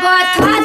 But.